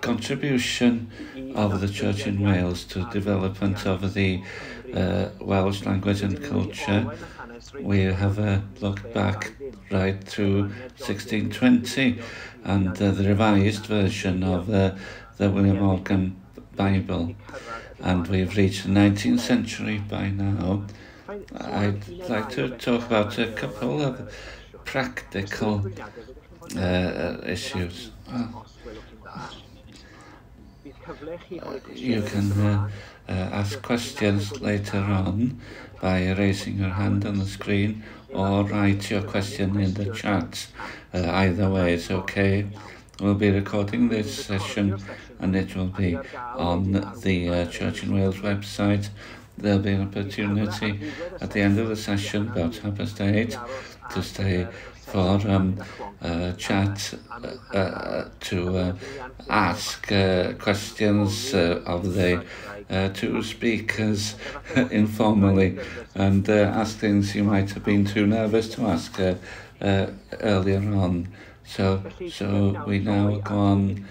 contribution of the Church in Wales to development of the uh, Welsh language and culture. We have a uh, look back right through 1620 and uh, the revised version of uh, the William Morgan Bible. and we've reached the 19th century by now. I'd like to talk about a couple of practical uh, issues. Uh, you can uh, uh, ask questions later on by raising your hand on the screen or write your question in the chat. Uh, either way, it's okay. We'll be recording this session and it will be on the uh, Church in Wales website. There'll be an opportunity at the end of the session, about half past eight, to stay for um, uh, chat, uh, uh, to uh, ask uh, questions uh, of the uh, two speakers informally and uh, ask things you might have been too nervous to ask uh, uh, earlier on. So, so we now go on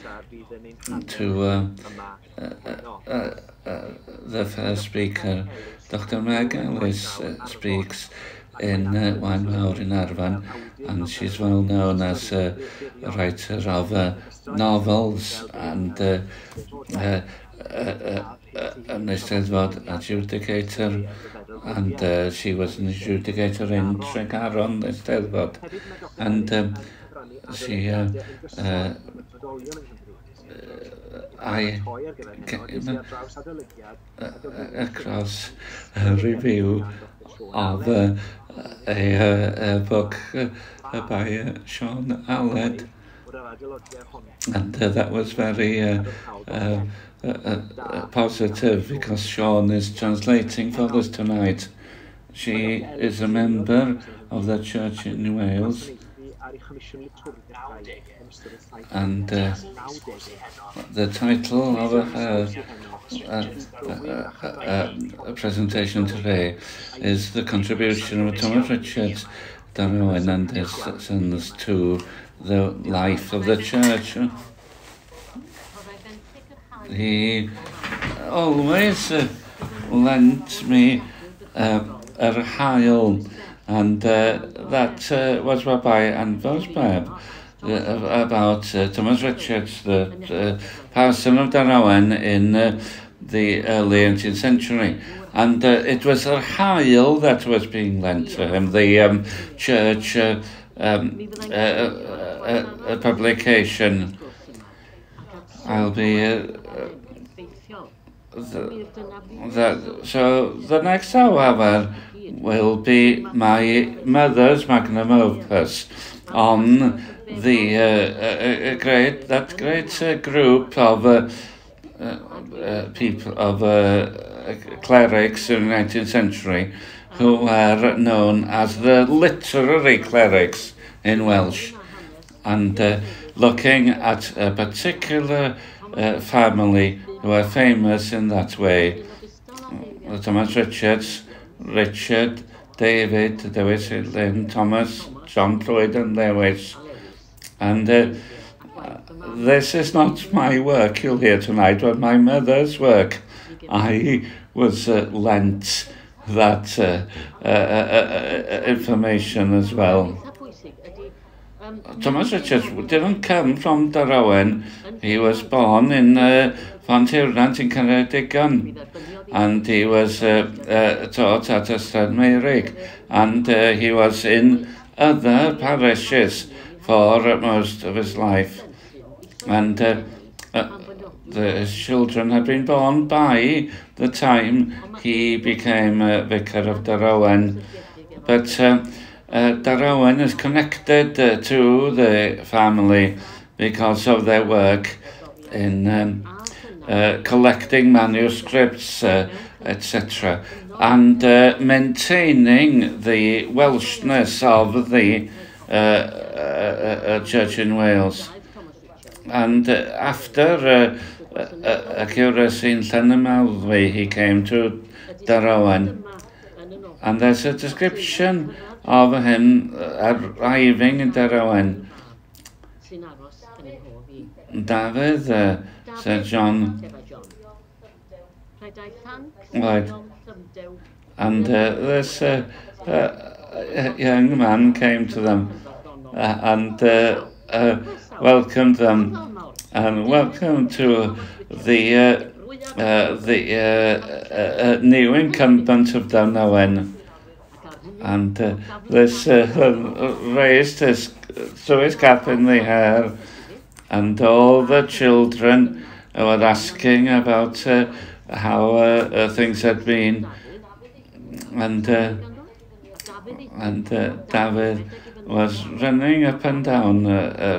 to uh uh, uh, uh, uh, the first speaker. Dr Meg Ellis uh, speaks in uh, Wainwawr in Arfan and she's well known as a writer of novels and uh, uh, uh, an Eisteddfod adjudicator and she was an adjudicator in Tregaron Eisteddfod and um, chi uh, Ai... Across a review of a, a, book by Sean Allard. And uh, that was very uh uh, uh, uh, uh, positive because Sean is translating for us tonight. She is a member of the church in New Wales And uh, the title of uh, uh, uh, a presentation today is The Contribution of Thomas Richards, Daniel Hernandez Sons to the Life of the Church. He always uh, lent me uh, a hail And uh, that uh, was Rabbi and Rosbab uh, about uh, Thomas Richards, the uh, parson of Darawen in uh, the early 18th century. And uh, it was a hail that was being lent to him, the um, church uh, um, uh, uh, uh, publication. I'll be. Uh, uh the, that, so the next hour, however, will be my mother's magnum opus on the uh, uh, uh great that great uh, group of uh, uh, uh people of uh, uh, clerics in the 19th century who were known as the literary clerics in Welsh and uh, looking at a particular uh, family who are famous in that way Thomas Richards Richard, David Lewis, Lynn Thomas, John Floyd and Lewis. And uh, this is not my work you'll hear tonight, but my mother's work. I was uh, lent that uh, uh, uh, uh, uh information as well. Thomas Richards didn't come from Darawen. He was born in uh, Van in Connecticut. and he was uh, uh, taught at Ystadmeurig, and uh, he was in other parishes for most of his life. And uh, uh, the, children had been born by the time he became uh, vicar of Darwen, But uh, uh, is connected uh, to the family because of their work in um, uh, collecting manuscripts, uh, mm-hmm. etc., and uh, maintaining the Welshness of the uh, uh, uh, uh church in Wales. And uh, after uh, a curacy in Llanymaldwy, he came to Darawan. And there's a description of him arriving in Darawan. David uh, Sir John Right. And uh, this uh, uh, uh, young man came to them uh, and uh, uh, welcomed them and welcome to the uh, uh, the uh, uh, uh new incumbent of Dunowen. And uh, this uh, raised his, threw his cap in the air and all the children were asking about uh, how uh, uh things had been, and uh, and uh, David was running up and down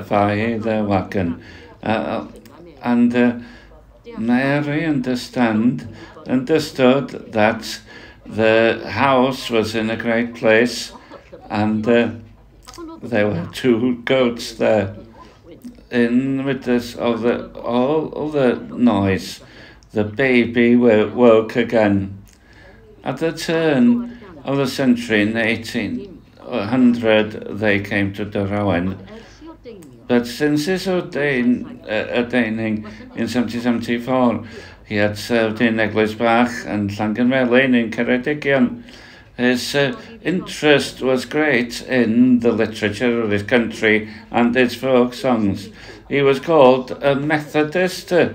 by the wagon, and Mary understand understood that the house was in a great place, and there were two goats there. in with this of the all of the noise, the baby woke again. At the turn of the century in 1800, they came to rowan But since his ordain, uh, ordaining in 1774, he had served in Eglwys Bach and Llanganfelin in Ceredigion. His uh, interest was great in the literature of his country and its folk songs. He was called a Methodist uh,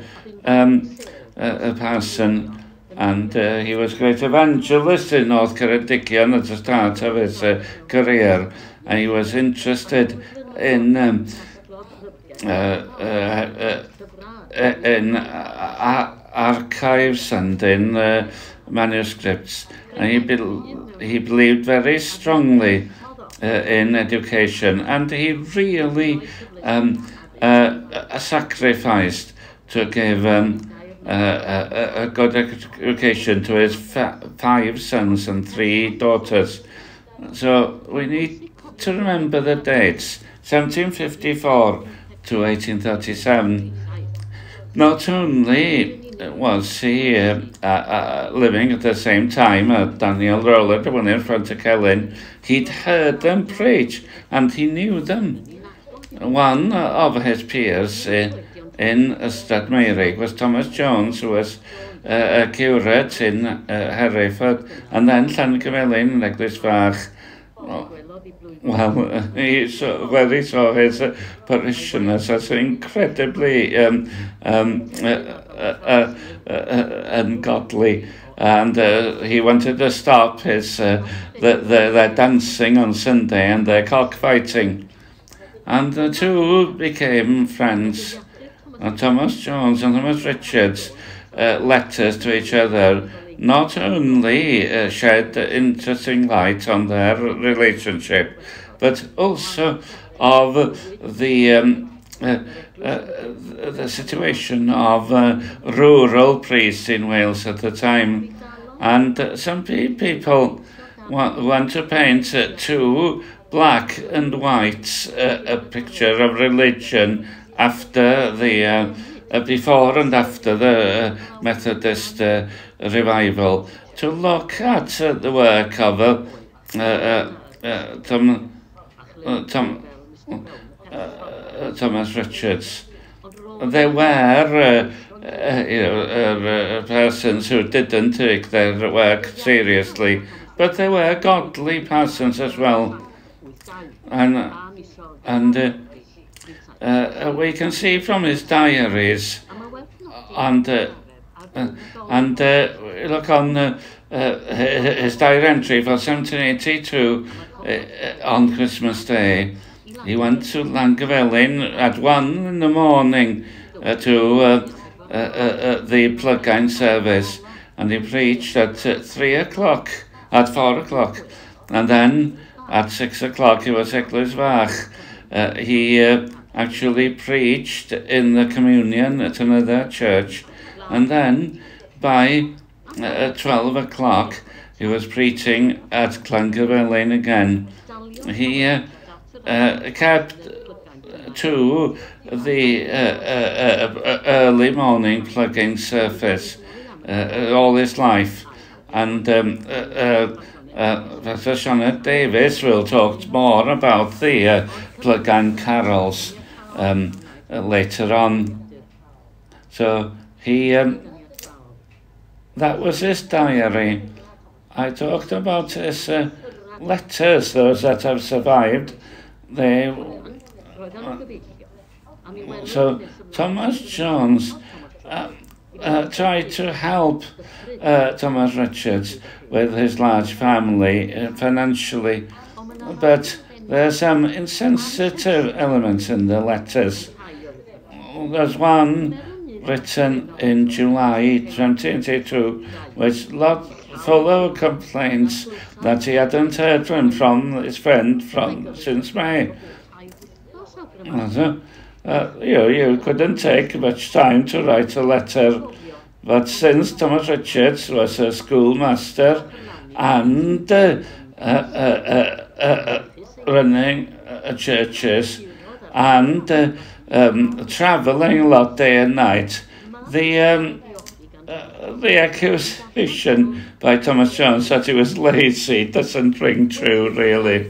um, uh, a person and uh, he was a great evangelist in North Ceredigion at the start of his uh, career and he was interested in um, uh, uh, uh, in uh, uh, archives and in uh, manuscripts And he, be he believed very strongly uh, in education and he really um, uh, sacrificed to give um, uh, a, uh, a good education to his five sons and three daughters. So we need to remember the dates 1754 to 1837. Not only was she uh, uh, living at the same time as Daniel Rowler, the one in front of Kellen? He'd heard them preach and he knew them. One of his peers uh, in Ystad Meirig was Thomas Jones, who was uh, a curate in uh, Hereford, and then Llan in Eglwys Fach. Well, he saw, where he saw his uh, parishioners as incredibly um, um, uh, uh, ungodly. And he wanted to stop his uh, the, the, their dancing on Sunday and their cockfighting. And the two became friends. And uh, Thomas Jones and Thomas Richards' uh, letters to each other not only uh, shed interesting light on their relationship, but also of the um, uh, the situation of uh, rural priests in Wales at the time. And uh, some people want, want to paint uh, two black and white uh, a picture of religion after the uh, uh, before and after the uh, Methodist uh, revival to look at uh, the work of uh, uh, uh, Tom, uh, Tom Thomas Richards. They were uh, uh, you know, uh, uh, persons who didn't take their work seriously, but they were godly persons as well. And, and uh, uh, we can see from his diaries, and, uh, uh and uh, look on uh, uh, his diary entry for 1782 uh, uh, on Christmas Day, He went to Langevelin at one in the morning uh, to uh, uh, uh, uh the plug-in service and he preached at uh, three o'clock, at four o'clock. And then at six o'clock he was at Glusvach. Uh, he actually preached in the communion at another church. And then by 12 o'clock he was preaching at Clangaver again. He uh, kept to the uh, uh, uh, early morning plugging surface all his life. And um, Professor Sean Davis will talk more about the uh, plug and carols um, later on. So he, um, that was his diary. I talked about his uh, letters, those that have survived, they so Thomas Jones uh, uh, tried to help uh, Thomas Richards with his large family uh, financially, but there are some insensitive elements in the letters. There's one written in July 2022, which lot, full of complaints that he hadn't heard from, from his friend from since May. So, uh, you, you couldn't take much time to write a letter, but since Thomas Richards was a schoolmaster and uh, uh, uh, uh, uh, running uh, churches and uh, um, travelling a lot day and night, the um, Uh, the accusation by Thomas Jones that he was lazy doesn't ring true, really.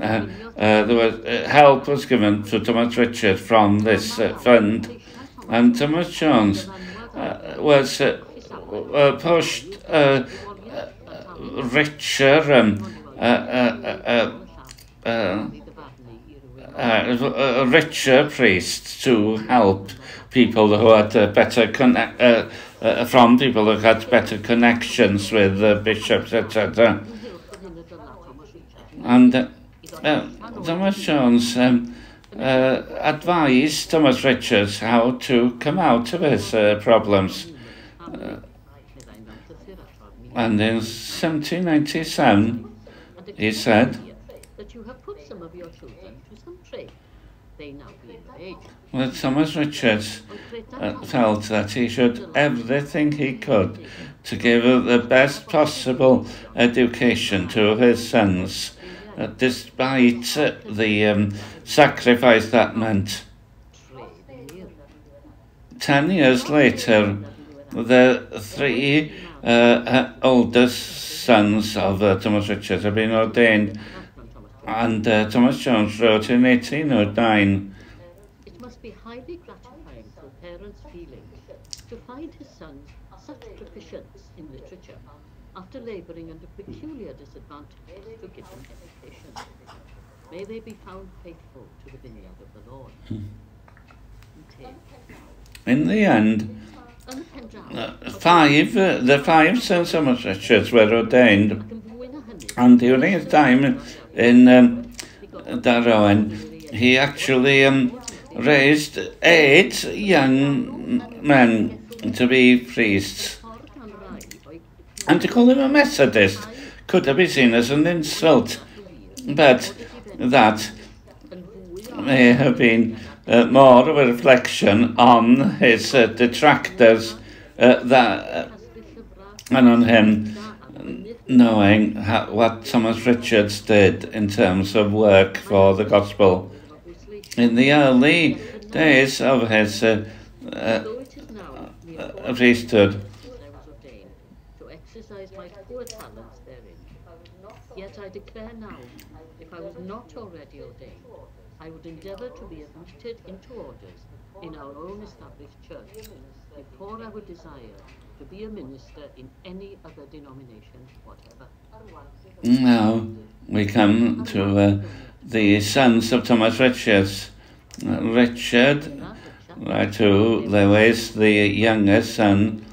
Uh, there was uh, help was given to Thomas Richard from this uh, fund, and Thomas Jones uh, was uh, uh, pushed uh, uh, richer um, uh, uh, uh, uh, uh, uh richer priests to help people who had uh, better connect uh, uh, from people who had better connections with uh, bishops etc. And uh, Thomas Jones shown uh, Thomas Richards, how to come out of his uh, problems. Uh, and in 1797, he said, that Thomas Richards uh, felt that he should everything he could to give the best possible education to his sons. Uh, despite the um, sacrifice that meant. Ten years later, the three uh, oldest sons of uh, Thomas Richards have been ordained, and uh, Thomas Jones wrote in 1809. It must be highly gratifying for parents' feelings to find his sons such proficients in literature after labouring under peculiar disadvantage to give them petition. May they be found faithful to the vineyard of the Lord. Hmm. In the end, uh, five, uh, the five South Somersetshires were ordained, and during his time in um, Darwin, he actually um, raised eight young men to be priests. And to call him a Methodist could have been seen as an insult. but that may have been uh, more of a reflection on his uh, detractors uh, that, uh, and on him knowing how, what Thomas Richards did in terms of work for the gospel. In the early days of his priesthood, uh, uh, Yet I declare now if I was not already ordained, I would endeavour to be admitted into orders in our own established church before I would desire to be a minister in any other denomination whatever. Now we come to uh, the sons of Thomas Richards. Uh, Richard, right, uh, who there was the youngest son,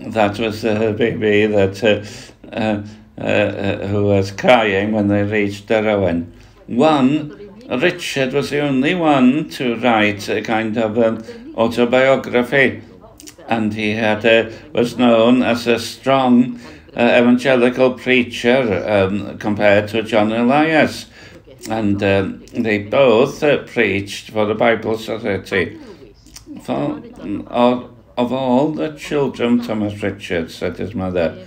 that was the baby that uh, uh, Uh, uh, who was crying when they reached Derwent. One, Richard was the only one to write a kind of an um, autobiography, and he had a, uh, was known as a strong uh, evangelical preacher um, compared to John Elias. And um, they both uh, preached for the Bible Society. For, um, of all the children, Thomas Richard, said his mother,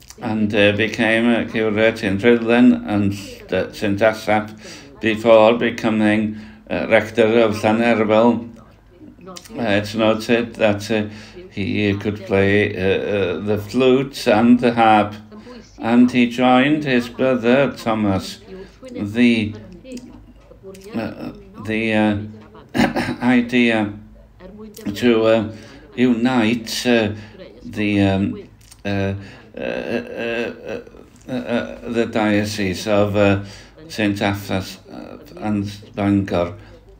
and uh, became a curate in Drillen and uh, St Asaph before becoming uh, rector of Llanerfel uh, it's noted that uh, he could play uh, uh, the flute and the harp, and he joined his brother Thomas. The uh, the uh, idea to uh, unite uh, the um, uh, uh, uh, uh, uh, uh the diocese of. Uh, St Athas uh, and Bangor.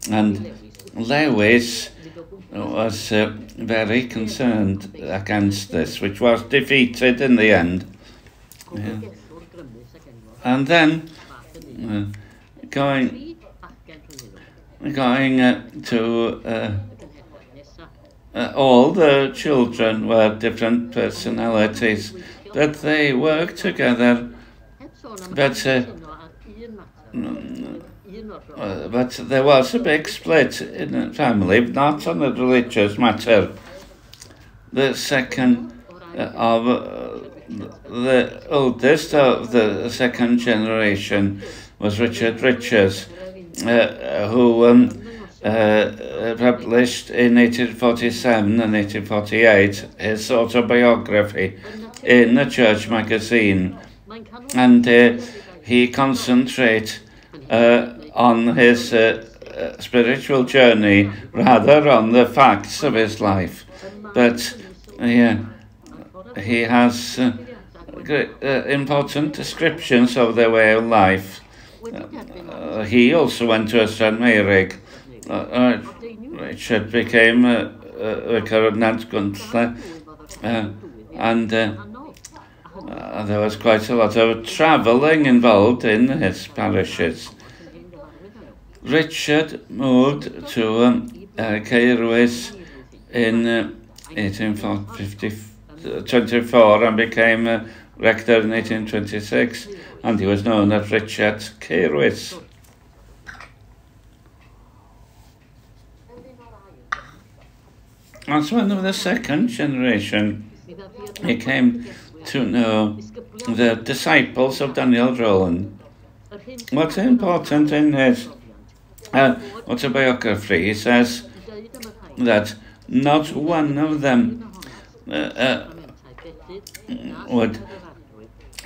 And Lewis was uh, very concerned against this, which was defeated in the end. Yeah. And then uh, going going uh, to uh, uh, all the children were different personalities, but they worked together. But uh, Uh, but there was a big split in the family, not on a religious matter. The second uh, of uh, the oldest of the second generation was Richard Richards, uh, who um, uh, published in 1847 and 1848 his autobiography in the Church magazine. And uh, he concentrated uh, on his uh, uh, spiritual journey rather on the facts of his life. But yeah, he has uh, great, uh, important descriptions of their way of life. Uh, he also went to St. Meirig. Uh, Richard became a of Gunther, and there was quite a lot of travelling involved in his parishes. Richard moved to um, uh, in uh, 1824 and became uh, rector in 1826, and he was known as Richard Kerwis. As one of the second generation, he came to know the disciples of Daniel Rowland. What's important in his and autobiography says that not one of them uh, uh, would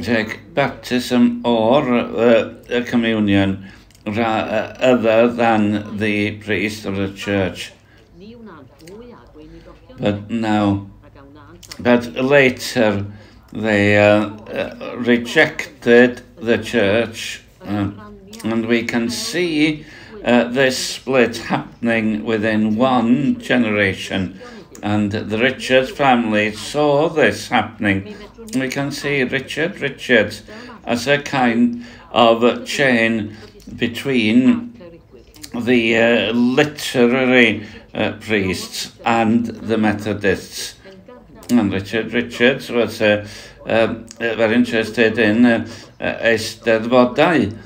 take baptism or uh, communion uh, other than the priest of the church. But now, but later they uh, uh, rejected the church, and we can see uh, this split happening within one generation and the Richards family saw this happening. We can see Richard Richards as a kind of chain between the uh, literary uh, priests and the Methodists. And Richard Richards was uh, um, uh, very interested in uh, uh, Eisteddfodau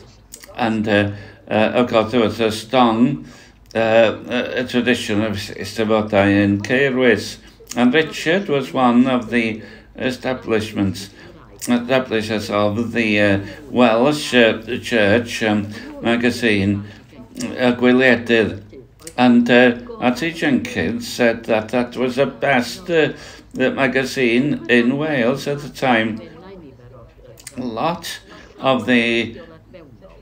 and uh, uh, of course, there was a uh, a tradition of Eisteddfodau in Caerwys. And Richard was one of the establishments establishers of the uh, Welsh uh, Church um, magazine uh, gwyliedydd. And uh, Artie Jenkins said that that was the best uh, magazine in Wales at the time. A lot of the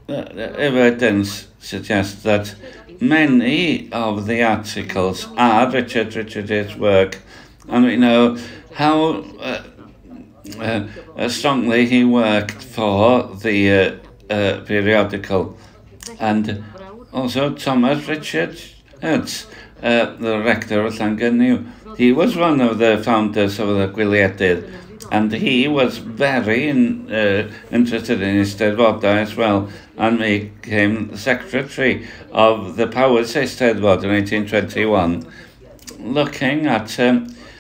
The evidence suggests that many of the articles are Richard Richard's work, and we know how uh, uh, strongly he worked for the uh, uh periodical, and also Thomas Richard Hertz, uh, the rector of Llangan He was one of the founders of the Gwiliadur, and he was very in, uh, interested in his as well. and became Secretary of the power Eisteddfod in 1821, looking at um,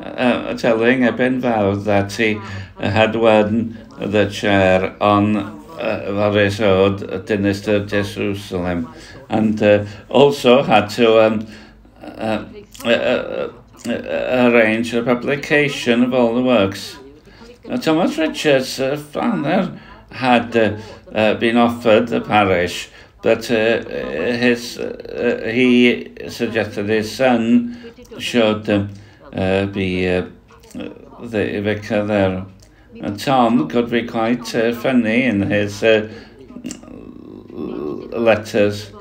uh, telling erbyn Fawr that he had won the chair on uh, Faris Ode, a Jerusalem, and uh, also had to um, uh, uh, uh, uh, arrange a publication of all the works. Now, Thomas Richards, uh, Flanner, had uh, uh, been offered the parish, but uh, uh his, uh, uh, he suggested his son should uh, bu vicar there. And Tom could be quite uh, funny in his uh, letters.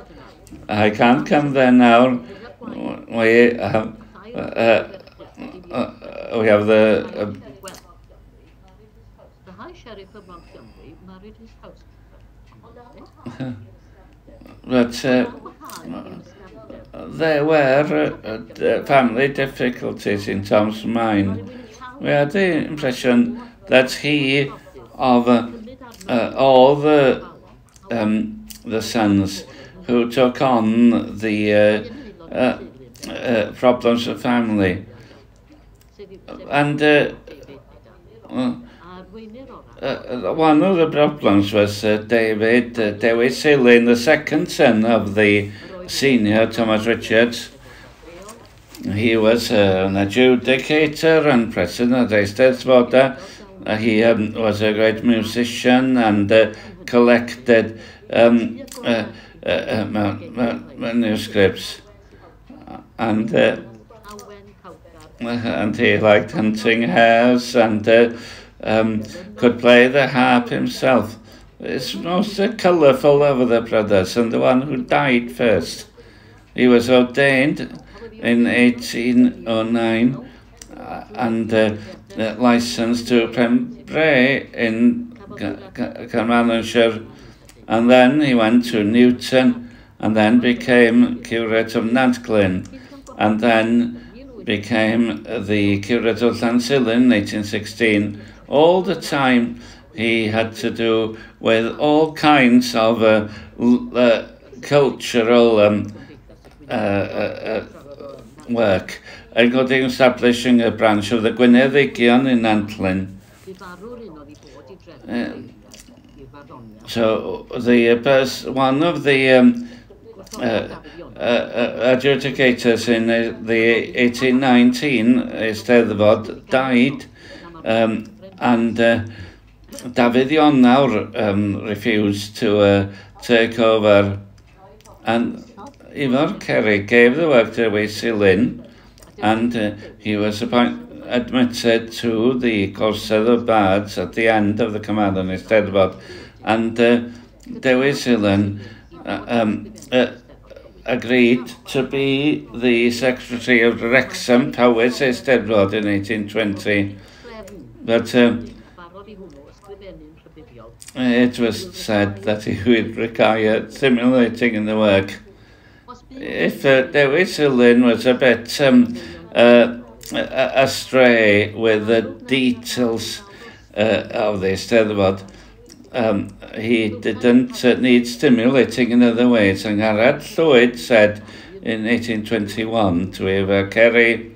I can't come there now. We have, uh, uh, uh, we have the Uh, but uh, there were uh, family difficulties in Tom's mind. We had the impression that he, of uh, uh all the um, the sons who took on the uh, uh, uh problems of family, and one of the problems was David. David in the second son of the senior Thomas Richards. He was uh, an adjudicator and president of Eisteddfoda. Uh, he um, was a great musician and uh, collected um, uh, uh, uh, manuscripts. And uh, and he liked hunting hares and uh, um, could play the harp himself. It's most colourful of the brothers, and the one who died first. He was ordained in 1809 uh, and uh, uh, licensed to Pembrey in Carmarthenshire. And then he went to Newton and then became curate of Nantglyn and then became the curate of Llansillen in 1816. All the time He had to do with all kinds of uh, uh, cultural um, uh, uh, uh work, i'n establishing a branch of the Gwyneddigion in Antlin. so the uh, one of the um, uh, adjudicators in the 1819 Eisteddfod died um, and uh, Davidion nawr um, refused to uh, take over and Ivar Kerry gave the work to Wesley Lynn and uh, he was admitted to the Gorsedd of Bards at the end of the command on his deadbod and uh, Dewis Lynn uh, um, uh, agreed to be the Secretary of Wrexham Powys Eisteddfod in 1820 but uh, It was said that he would require simulating in the work. If uh, Dewi Lynn was a bit um, uh, astray with the details uh, of this, about um, he didn't uh, need stimulating in other ways. And Harald Lloyd said in 1821 to Eva Kerry,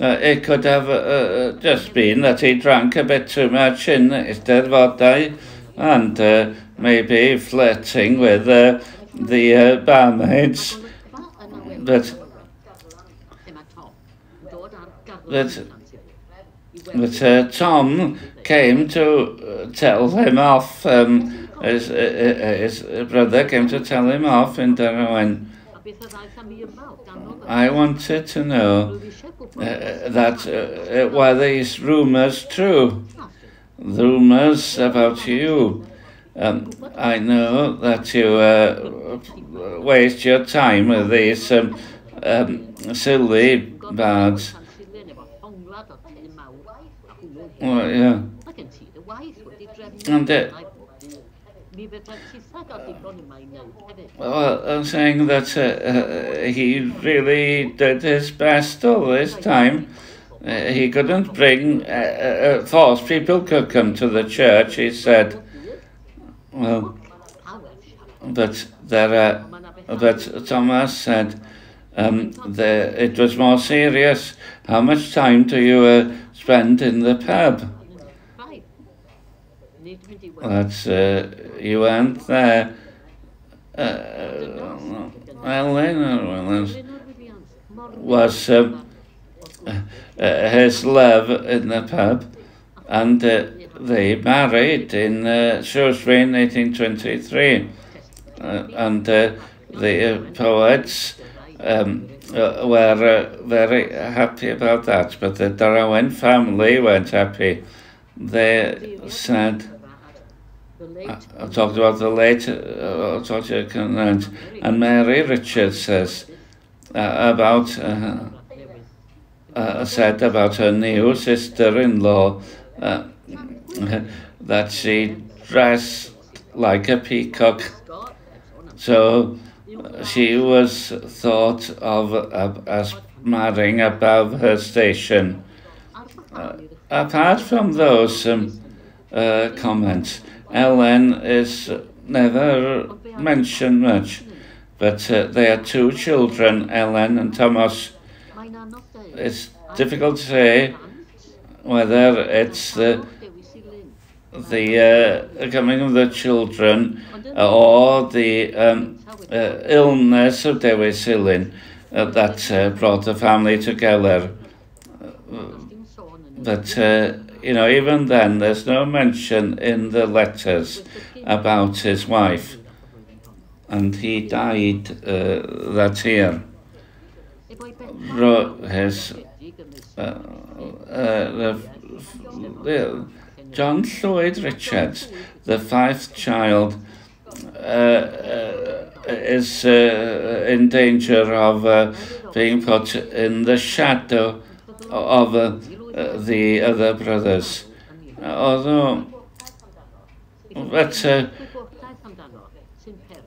Uh, it could have uh, uh, just been that he drank a bit too much in Eisteddfodau and uh, maybe flirting with uh, the uh, barmaids. But, but, but uh, Tom came to uh, tell him off. Um, his, uh, his brother came to tell him off in Darwin. I wanted to know that were these rumours true? rumors about you. Um, I know that you uh, waste your time with these um, um, silly birds. Well, yeah. And uh, well, I'm saying that uh, uh he really did his best all this time. Uh, he couldn't bring uh, uh, uh People could come to the church. He said, well, but there are, but Thomas said, um, the, it was more serious. How much time do you uh, spend in the pub? That's uh, you went there. Uh, well, was his love in the pub, and uh, they married in uh, Shrewsbury in 1823. Uh, and uh, the poets um, uh, were uh, very happy about that. But the Darwin family weren't happy. They said, I, talked about the late uh, to Conant, and Mary Richards says uh, about uh, said about her new sister-in-law uh, that she dressed like a peacock. So uh, she was thought of uh, as marrying above her station. Uh, apart from those um, uh, comments, Ellen is never mentioned much, but they had two children, Ellen and Thomas. it's difficult to say whether it's the the uh, coming of the children uh, or the um, uh, illness of Dewi Silin uh, that uh, brought the family together. But, uh, you know, even then, there's no mention in the letters about his wife. And he died uh, that year. has uh, uh, uh, John Lloyd Richards, the fifth child, is in danger of being put in the shadow of the other brothers. Although, but uh,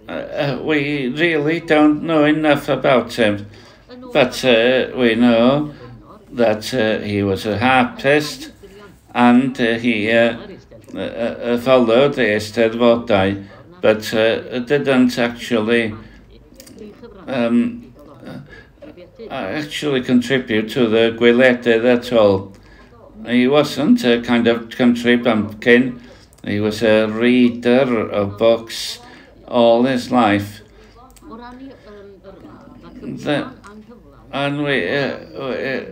uh, we really don't know enough about him. But uh, we know that uh, he was a harpist and uh, he uh, uh, uh, followed the Eisteddfodau but didn't actually um, actually contribute to the Gwyledydd at all. He wasn't a kind of country bumpkin. He was a reader of books all his life. The, and we uh,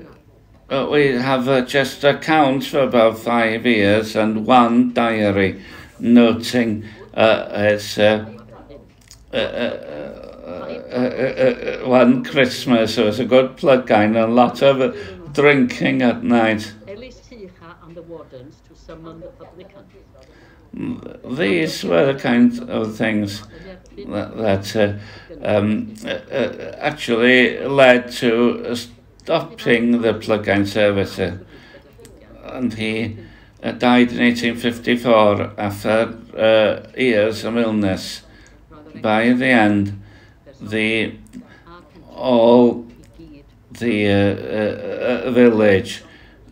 uh, we have uh, just accounts for about five years and one diary noting uh, his uh, uh, uh, uh, one Christmas. So it was a good plug and a lot of drinking at night. These were the kind of things that, that um, uh, actually led to stopping the plug-in service. And he uh, died in 1854 after uh, years of illness. By the end, the all the uh, uh, uh village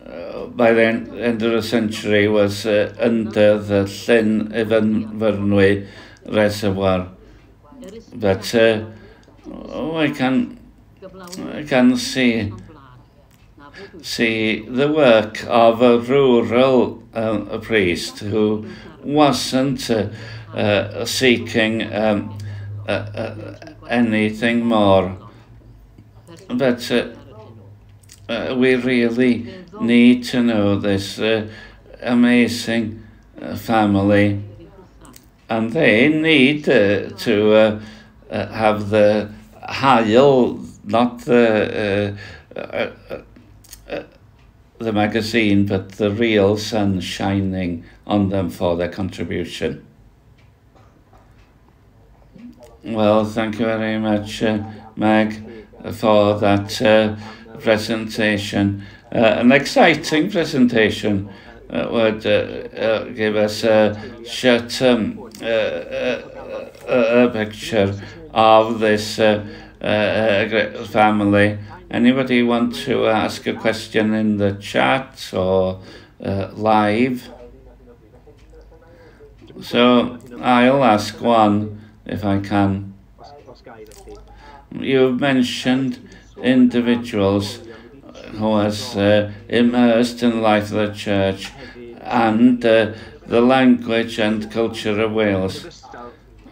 uh, by the end, end of the century was uh, under the Llyn Ifynfyrnwy reservoir. But uh, oh, I can I can see see the work of a rural uh, priest who wasn't uh, uh seeking um, uh, uh, anything more. But we really need to know this amazing family and they need uh, to uh, Eh, have the high yield, not the eh, eh, the magazine, but the real sun shining on them for their contribution. Well, thank you very much, uh, Meg, for that uh, presentation. Uh, an exciting presentation uh, would give us a short um, a picture of this uh, uh, uh family. Anybody want to ask a question in the chat or uh, live? So I'll ask one if I can. You've mentioned individuals who was uh, immersed in the life of the church and uh, the language and culture of Wales.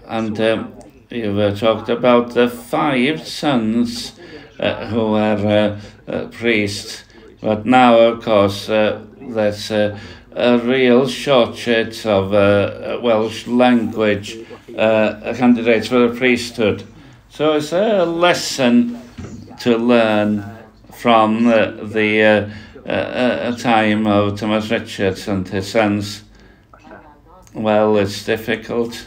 And um, you were talked about the five sons uh, who are uh, uh, priests. But now, of course, uh, there's a, a real shortage of uh, uh Welsh language uh, uh, candidates for the priesthood. So it's a lesson to learn from uh, the uh, uh, uh time of Thomas Richards and his sons. Well, it's difficult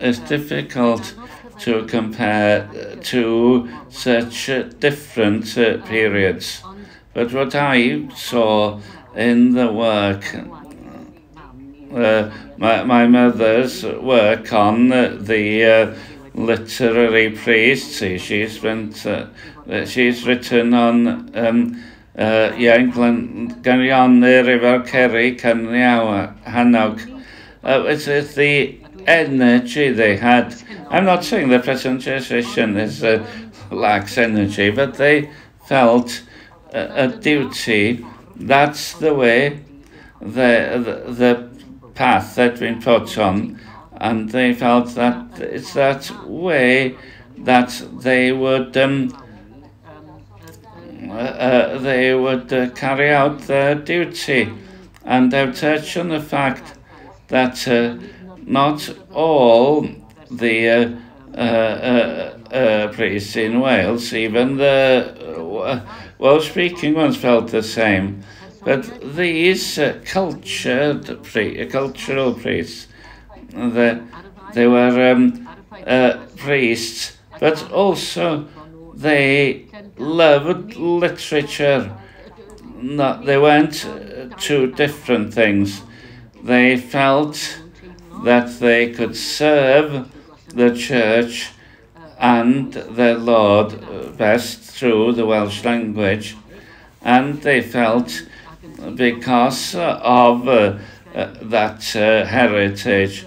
it's difficult to compare uh, to such uh, different uh, periods. But what I saw in the work, uh, my, my mother's work on the uh, literary priest, see, she's, went, uh, she's written on um, uh, Ian Ganrianu River Kerry, Canriaw, Hanog. Uh, it's, it's the energy they had. I'm not saying the presentation is uh, lacks energy, but they felt a, uh, a duty. That's the way the, the, the path they'd been put on, and they felt that it's that way that they would um, uh, uh they would uh, carry out their duty, and they have touched on the fact that. Uh, not all the uh, uh, uh, priests in Wales, even the Welsh-speaking ones, felt the same. But these cultured pri cultural priests, the, they were um, priests, but also they loved literature. Not they weren't uh, two different things. They felt that they could serve the church and their Lord best through the Welsh language. And they felt because of uh, uh, that uh, heritage,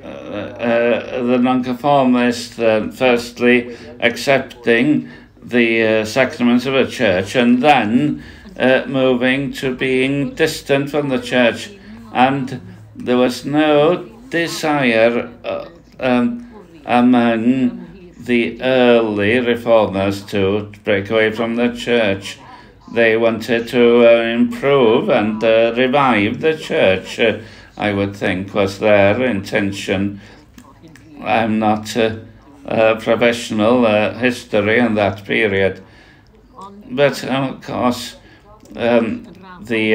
the nonconformists firstly accepting the sacraments of the church and then uh, moving to being distant from the church, and there was no desire uh, um, among the early reformers to break away from the church. They wanted to uh, improve and uh, revive the church, uh, I would think was their intention. I'm not uh, a professional uh, history in that period. But uh, of course, um, the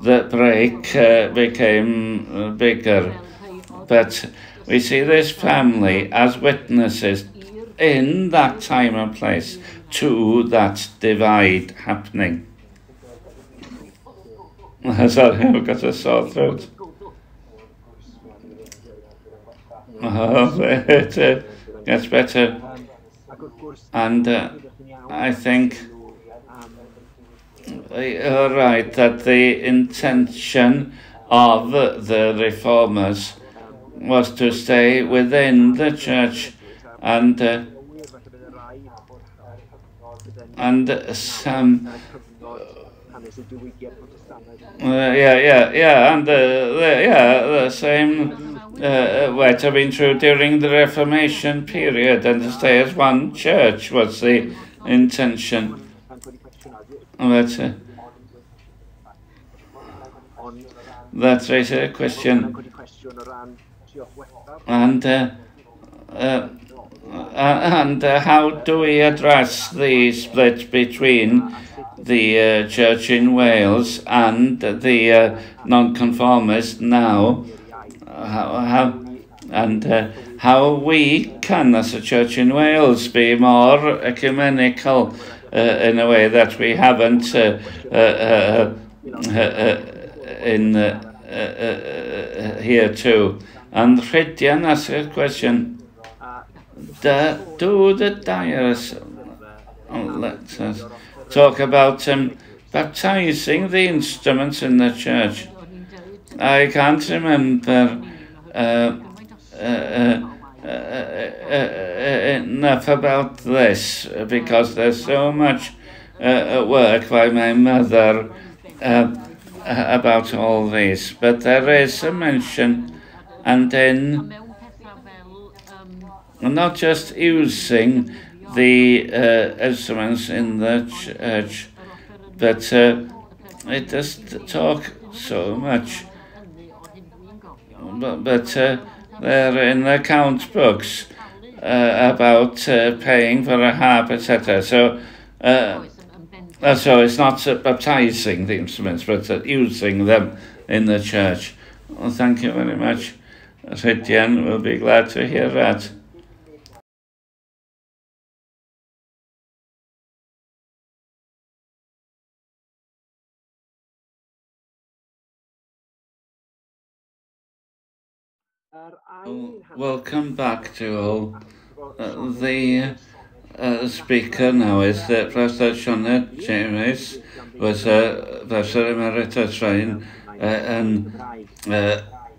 the break became bigger. But we see this family as witnesses in that time and place to that divide happening. Sorry, I've got a sore throat. Oh, it uh, gets better. And uh, I think they uh, are right that the intention of the reformers was to stay within the church and uh, and some uh, yeah yeah yeah and uh, the, yeah the same uh, were have been true during the Reformation period and to stay as one church was the intention. But, uh, that's a question and uh, uh, uh, and how do we address the split between the church in Wales and the nonconformists now? How, how and uh, how we can, as a church in Wales, be more ecumenical uh, in a way that we haven't uh, in here too. And Rhedianas, a question, da, do the diarists let us talk about um, baptizing the instruments in the church? I can't remember uh, uh, uh, uh, uh enough about this because there's so much uh, work by my mother about all this. But there is a mention and then not just using the uh, instruments in the church, uh, but uh, it does talk so much. But, but uh, they're in the account books uh, about uh, paying for a harp, etc. So, so it's not baptizing the instruments, but using them in the church. Well, thank you very much. As Hydian will be glad to hear that. Oh, welcome back to all. Uh, the uh, speaker now is that uh, Professor Shona James was a uh, Professor Emeritus Ryan uh, and uh,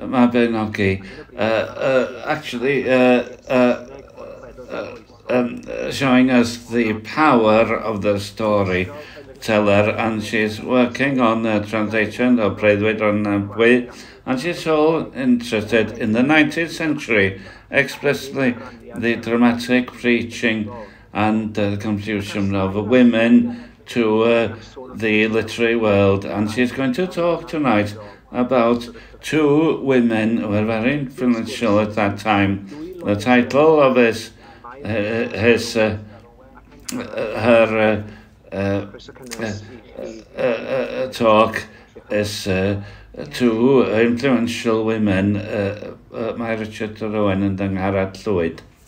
Mabinogi. Uh, uh, actually, uh, uh, uh um, showing us the power of the story teller and she's working on the translation of Braithwaite on Nabwy uh, and she's all interested in the 19th century, expressly the dramatic preaching and uh, the confusion of women to uh, the literary world and she's going to talk tonight about two women who were very influential at that time. The title of this his uh, her uh, uh, uh, talk is to influential women mae Richard Owen yn dyngharad llwyd.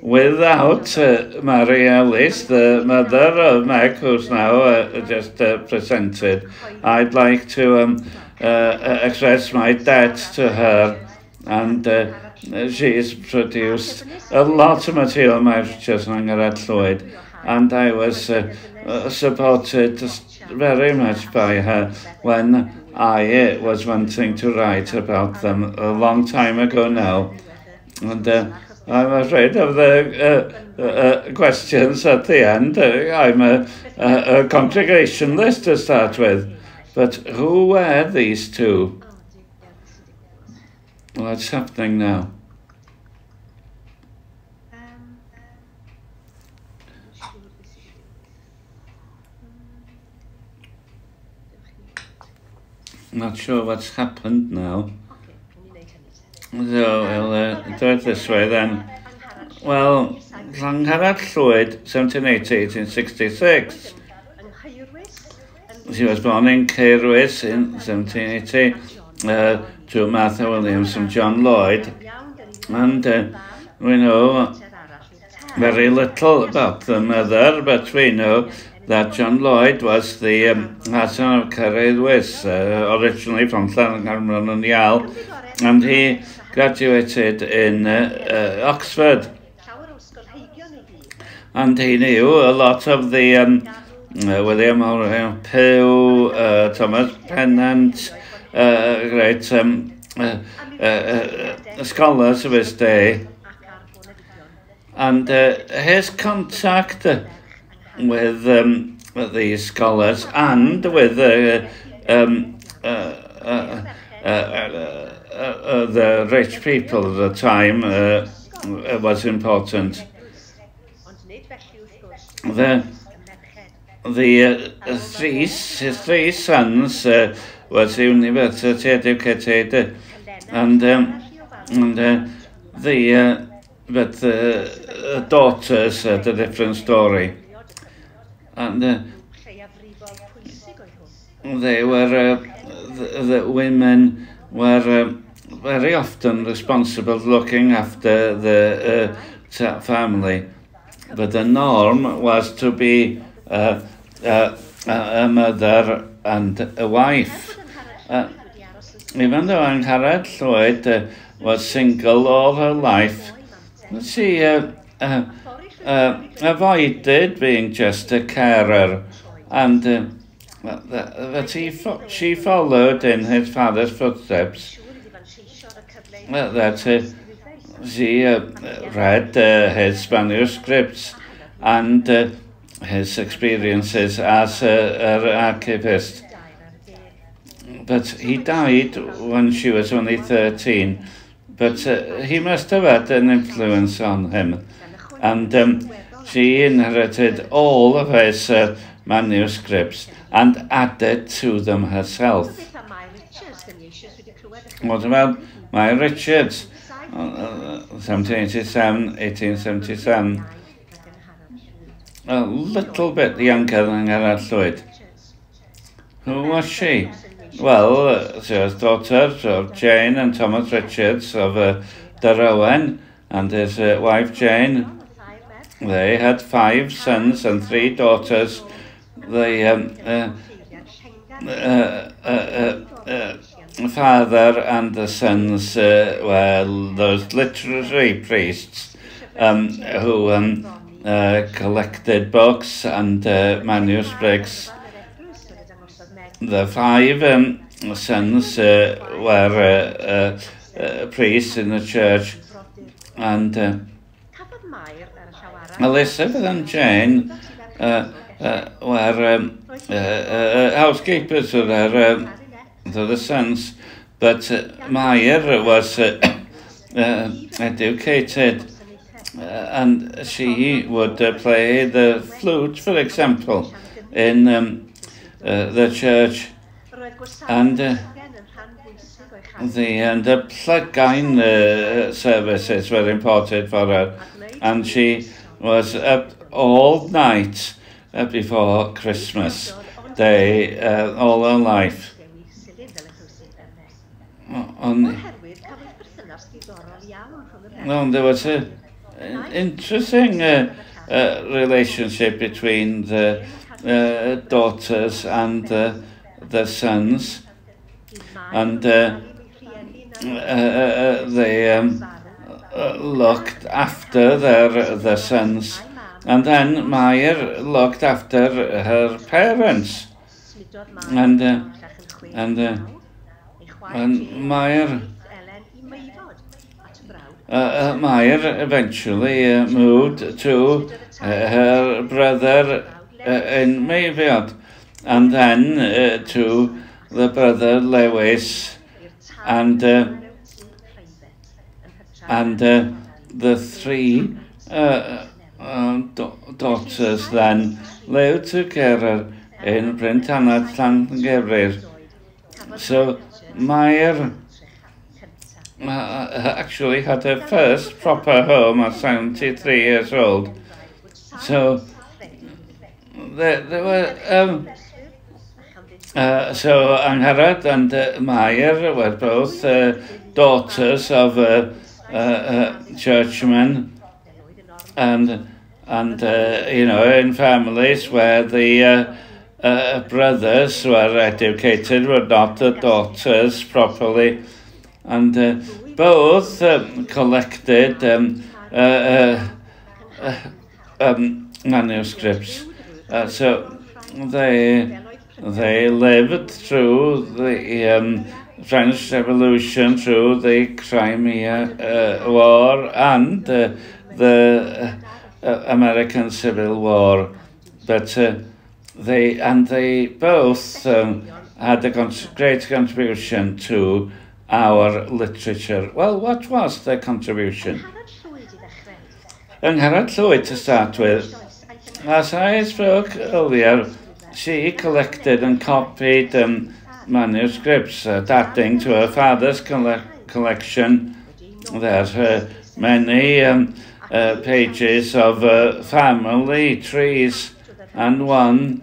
without uh, Mary Ellis, the mother of Meg, who's now uh, just uh, presented, I'd like to um, uh, uh express my debt to her. And uh, she's produced a lot of material, Mary Chesnang Lloyd and I was uh, uh, supported very much by her when I uh, was wanting to write about them a long time ago now. And uh, I'm afraid of the uh, uh, uh, questions at the end. Uh, I'm a, a, a congregationalist to start with. But who were these two? What's happening now? Not sure what's happened now. So, we'll uh, do it this way then. Well, Llangharad Llwyd, 1780-1866. She was born in Cairwys in 1780 uh, to Martha Williams and John Lloyd. And uh, we know very little about the mother, but we know that John Lloyd was the um, Hassan of Cyrraedd West, uh, originally from Llangarmon and Ial, and he graduated in uh, uh, Oxford. And he knew a lot of the um, uh, William Horan Pugh, uh, Thomas Pennant, uh, great um, uh, uh, uh, scholars of his day. And uh, his contact uh, with um, the scholars and with uh, um, uh, uh, uh, uh the rich people at the time uh, was important. The, the three, three sons was university educated and um, and uh, the uh, but the uh, daughters had a different story. And they were, uh, the, the women were uh, very often responsible looking after the uh, family. But the norm was to be uh, uh, a mother and a wife. Uh, even though Anne Harriet Lloyd uh, was single all her life, she uh, uh, uh, avoided being just a carer and uh, that, that he fo she followed in his father's footsteps that uh, she uh, read uh, his manuscripts and uh, his experiences as an archivist. But he died when she was only 13, but uh, he must have had an influence on him. And um, she inherited all of his uh, manuscripts and added to them herself. What about my Richards? Uh, 1787, 1877. A little bit younger than Gerard Lloyd. Who was she? Well, uh, she was daughter of Jane and Thomas Richards of uh, Darowen and his uh, wife Jane They had five sons and three daughters. The um, uh uh, uh, uh, uh, father and the sons uh, were those literary priests um, who um, collected books and manuscripts. The five um, sons were priests in the church and Elizabeth and Jane uh, uh, were um, uh, uh, housekeepers of their, um, to the sons, but uh, Maya was uh, uh, educated uh, and she would uh, play the flute, for example, in um, uh, the church. And uh, the and the plug-in uh, services were imported for her, and she was up all night uh, before Christmas Day, uh, all her life. On, no, there was an interesting uh, uh, relationship between the uh, daughters and uh, the sons. And uh, uh, uh, uh they um, looked after their their sons, and then Meyer looked after her parents, and uh, and uh, and Meyer. Uh, uh Meyer eventually uh, moved to uh, her brother uh, in Mayfield and then to the brother Lewis and And uh, the three uh, uh, um, daughters then lived together in Bryntanad Llangebrir. So Meyer uh, uh, actually had her first proper home at 73 years old. So there, there were... Um, Uh, so Angharad and uh, Mair were both uh, daughters of uh, Uh, uh, churchmen and and uh, you know in families where the uh, uh, brothers were educated were not the daughters properly and uh, both um, collected um, uh, uh, uh, um, manuscripts uh, so they they lived through the um, French Revolution, through the Crimea uh, War and uh, the uh, uh American Civil War. But uh, they and they both um, had a con great contribution to our literature. Well, what was their contribution? Yng Ngherad Llwyd to start with, as I spoke earlier, she collected and copied um, manuscripts uh, dating to her father's colle collection. There's uh, many um, uh, pages of uh, family trees, and one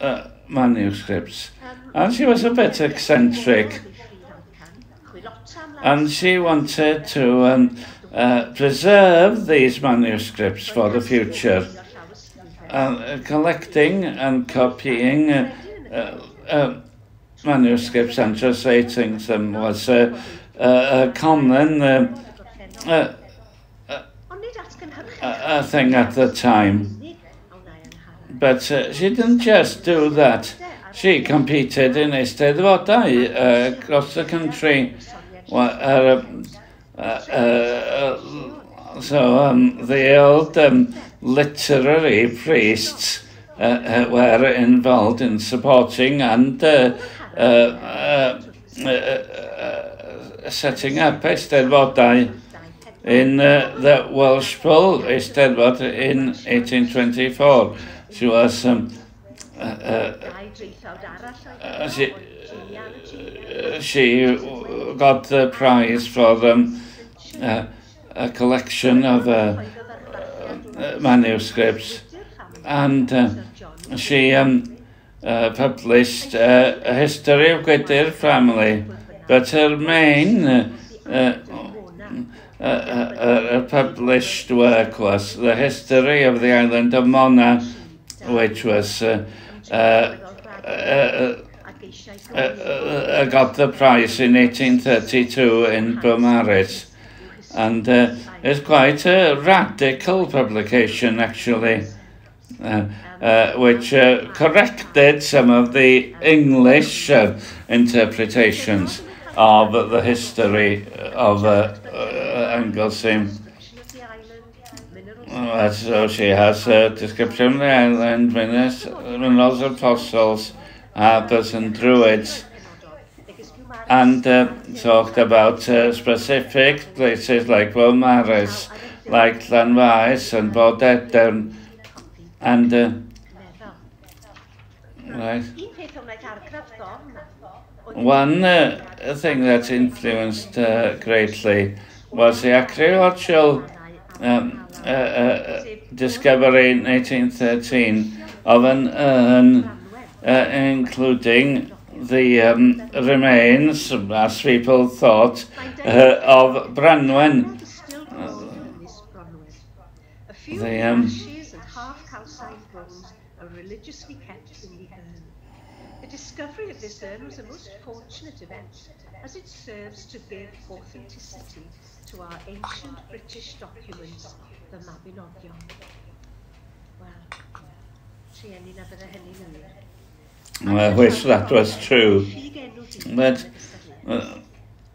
uh, manuscripts. And she was a bit eccentric. And she wanted to um, uh, preserve these manuscripts for the future. Uh, collecting and copying uh, manuscripts and translating them was Conlon uh, a thing at the time. But uh, she didn't just do that. She competed in Eisteddfodau uh, across the country. Well, uh, uh, uh, so um, the old um, literary priests uh, uh, were involved in supporting and uh, setting up eisteddfodau in uh, the Welsh Bull Eisteddfod in 1824. She was um, uh, uh, she, uh, she got the prize for um, uh, a collection of uh, manuscripts and she um, published a history of Gwydir family But her main uh, uh, uh, published work was The History of the Island of Mona, which was got the prize in 1832 in Beaumaris. And it's quite a radical publication, actually. Uh, uh, which uh, corrected some of the English interpretations of the history of uh, uh, Uncle Sim. so she has a description of the island, Venice, minerals of fossils, harpers and druids, and uh, talked about uh, specific places like Wilmaris, like Llanwais and Bodedern, and... Uh, right one uh, thing that influenced uh, greatly was the archaeological um, uh, uh, discovery in 1813 of an urn uh, including the um, remains, as people thought, uh, of Branwen. Uh, the, um, religiously kept in the urn. The discovery of this urn was a most fortunate event, as it serves to give authenticity to our ancient British documents, the Mabinogion. Well, trienni na bydde hynny'n ymwyr. Well, wish that was true. But uh,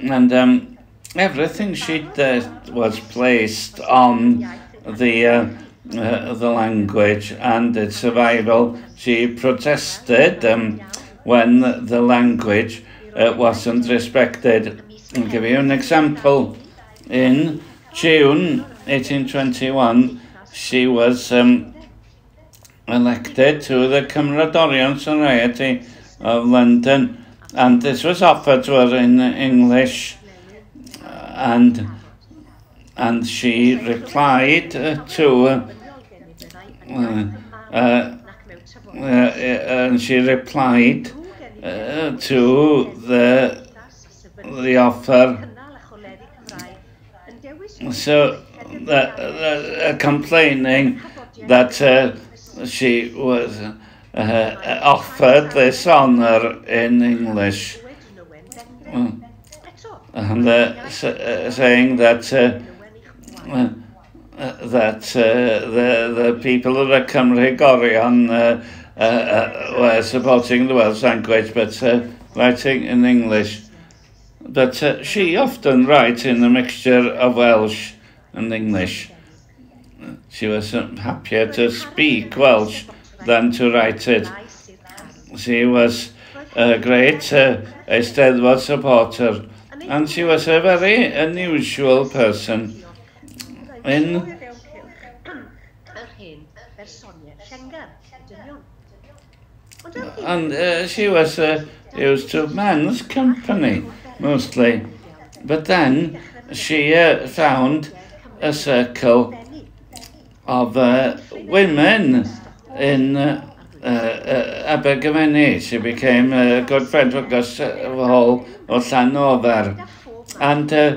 And um, everything she did was placed on the uh, uh, the language and its survival. She protested um, when the language uh, wasn't respected. I'll give you an example. In June 1821, she was um, elected to the Cymradorion Society of London, and this was offered to her in English, uh, and and she replied uh, to uh, uh, uh, and she replied uh, to the the offer. So uh, uh, complaining that uh, she was uh, uh, offered this honor in English. And uh, uh, saying that uh, uh, that uh, the the people of the Cymru Gorion uh, uh, uh, well, supporting the Welsh language, but uh, writing in English. But uh, she often writes in a mixture of Welsh and English. She was um, happier to speak Welsh than to write it. She was a great uh, Eisteddfod supporter and she was a very unusual person. In And uh, she was uh, was to man's company mostly. But then she uh, found a circle of uh, women in uh, uh, uh Abergavenny. She became a good friend with Gus uh, Hall o Llanover. And uh,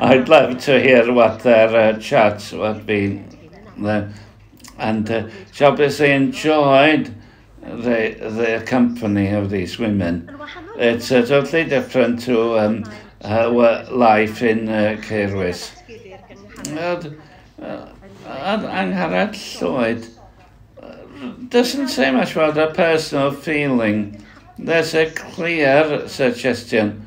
I'd love to hear what their uh, chats would be. There. And uh, she obviously enjoyed the, the company of these women. It's uh, totally different to um, uh, life in uh, Cairwys. Ad uh, angharad Lloyd doesn't say much about a personal feeling. There's a clear suggestion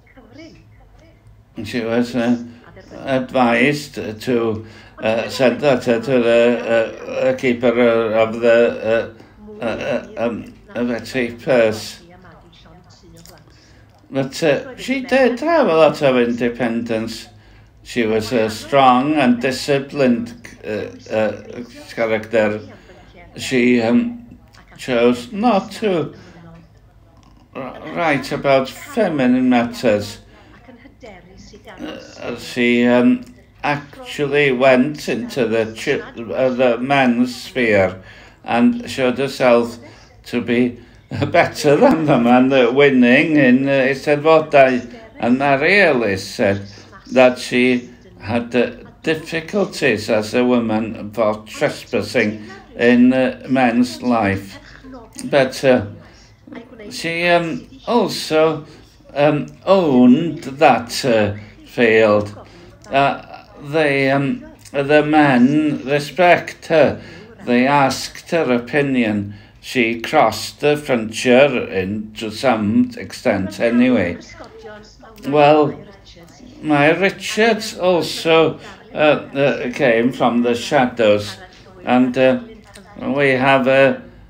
And She was uh, advised to uh, send that to the uh, uh, keeper of the uh, uh, uh um, Yna ti, Pers. But uh, she did have a lot of independence. She was a uh, strong and disciplined uh, uh, character. She um, chose not to write about feminine matters. Uh, she um, actually went into the, uh, the men's sphere and showed herself to be better than them and uh, winning in uh, his advertising. And Mary Ellis said that she had uh, difficulties as a woman for trespassing in uh, men's life. But uh, she um, also um, owned that uh, field. Uh, they, um, the men respect her. They asked her opinion she crossed the frontier in to some extent anyway. Well, my Richard also uh, uh, came from the shadows and uh, we have a,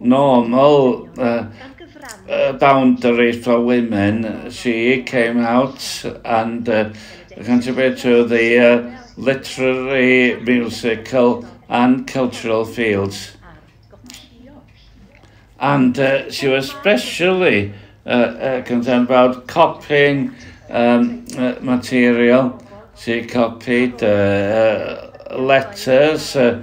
normal uh, uh, boundaries for women, she came out and uh, contributed to the uh, literary, musical and cultural fields. And uh, she was especially uh, uh, concerned about copying um, uh, material. She copied uh, uh, letters, y uh,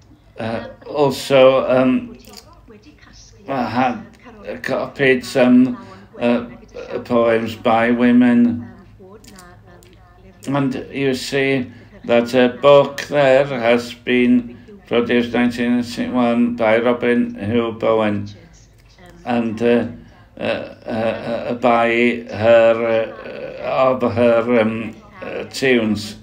uh, also um, had copied some uh, poems by women. And you see that a book there has been produced 1961 by Robin Hugh Bowen and uh, uh, uh, uh by her uh, of her um, uh, tunes.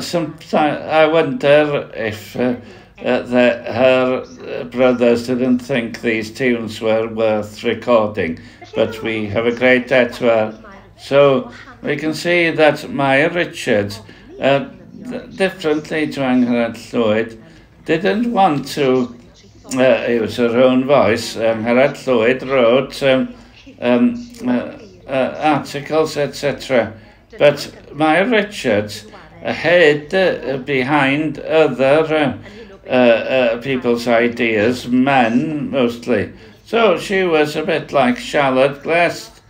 sometimes I wonder if uh, that her uh, brothers didn't think these tunes were worth recording, but we have a great debt to her. So we can see that Maya Richards, uh, differently to Angharad Lloyd, didn't want to uh, use her own voice. Angharad Lloyd wrote um, um, uh, uh, articles, etc. But Maya Richards ahead uh, behind other uh, uh, uh, people's ideas, men mostly. So she was a bit like Charlotte Glass,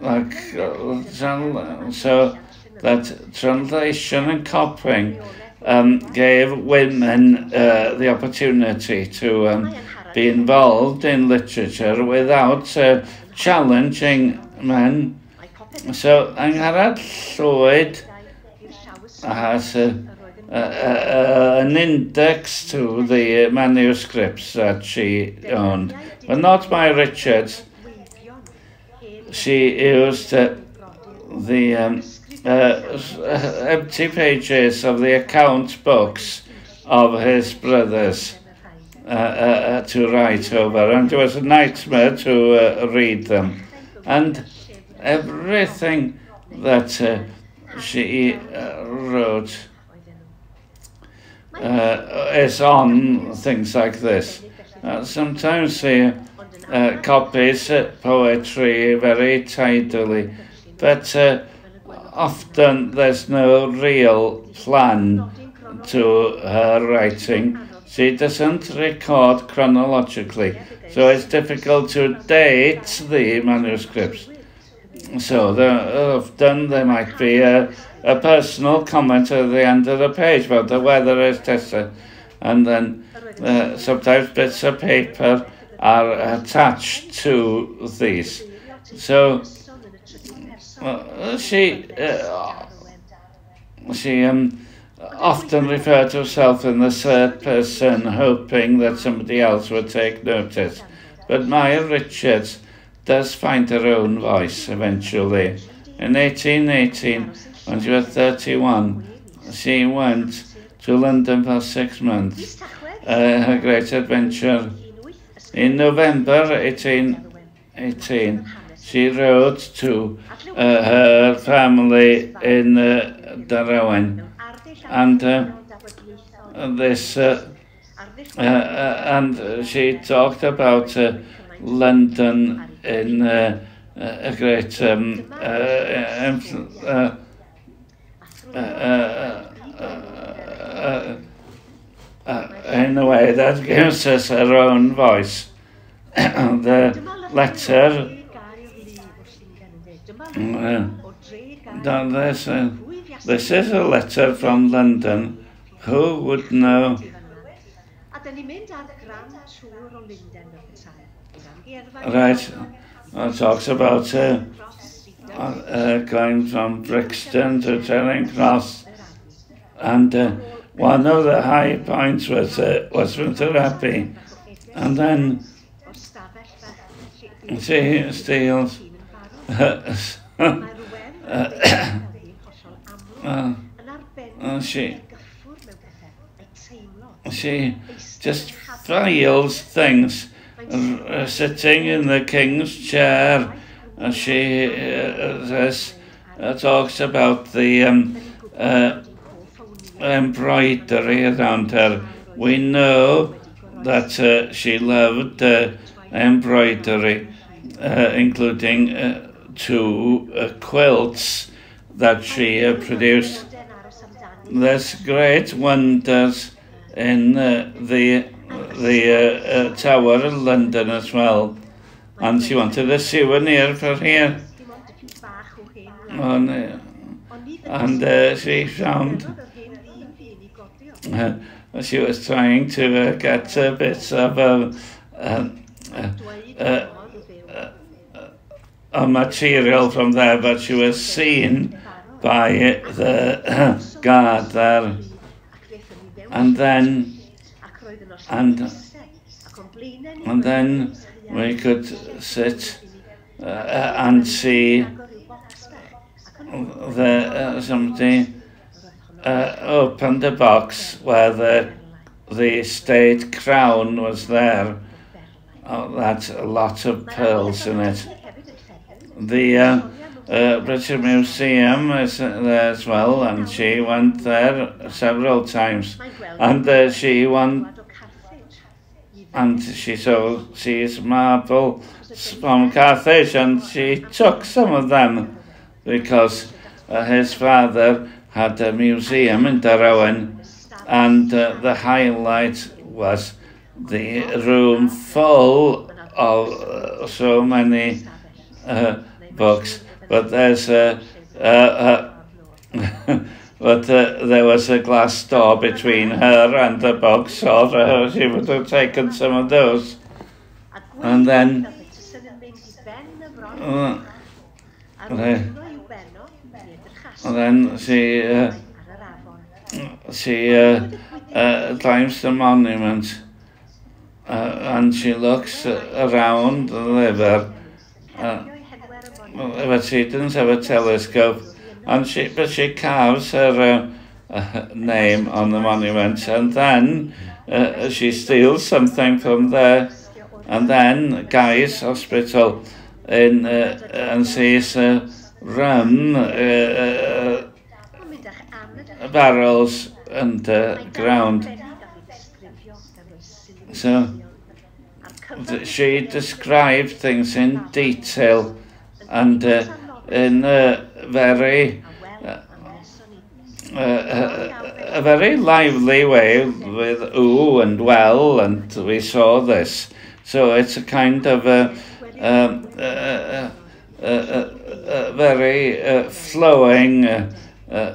like uh, so that translation and copying um, gave women uh, the opportunity to um, be involved in literature without uh, challenging men. So Angharad Lloyd has a uh, Uh, uh, an index to the manuscripts that she owned, but not by Richards. She used uh, the um, uh, empty pages of the account books of his brothers to write over, and it was a nightmare to read them. And everything that she wrote uh, is on things like this. Uh, sometimes he uh, copies poetry very tidily, but uh, often there's no real plan to her writing. She doesn't record chronologically, so it's difficult to date the manuscripts. So the, often there might be a a personal comment at the end of the page about the weather, is etc. And then uh, sometimes bits of paper are attached to these. So she uh, she um, often referred to herself in the third person, hoping that somebody else would take notice. But Maya Richards does find her own voice eventually. In 1818, When she was 31, she went to London for six months, uh, eh, her great adventure. In November 1818, she wrote to uh, her family in uh, Darawen, and uh, this uh, uh, and she talked about uh, London in uh, a great um, uh, uh, uh, in a way that gives us our own voice. the letter uh, this, uh, this is a letter from London. Who would know? Right. It talks about uh, uh, going from Brixton to Charing Cross, and uh, one of the high points was uh, was from therapy, and then she steals. Uh, uh, she she just fails things uh, sitting in the king's chair uh, she uh, talks about the um, uh, embroidery around her. We know that uh, she loved embroidery, including two quilts that she produced. There's great wonders in the the uh, uh, Tower of London as well. And she wanted a here for here. On, and uh, she found uh, she was trying to uh, get a bit of a, uh, a, uh, uh, uh, a, material from there, but she was seen by the guard there. And then, and, and then we could sit uh, and see the uh, somebody uh, open the box where the the state crown was there. Oh, that's a lot of pearls in it. The uh, uh, British Museum is uh, there as well, and she went there several times, and uh, she went and she saw she's marble from Carthage and she took some of them because uh, his father had a museum in Darwin and uh, the highlight was the room full of uh, so many uh, books but there's a, uh, a But uh, there was a glass door between her and the box, so uh, she would have taken some of those. And then... Uh, and then she... Uh, she uh, uh, climbs the monument uh, and she looks around the river. Uh, but she didn't have a telescope and she but she carves her uh, uh, name on the monument, and then uh, she steals something from there, and then Guy's Hospital in uh, and sees uh, run uh, barrels and ground So she described things in detail and. Uh, in a very uh, a very lively way with ooh and well, and we saw this. So it's a kind of a, a, a, a very uh, flowing uh, uh,